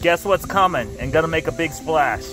guess what's coming and gonna make a big splash?